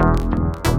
Música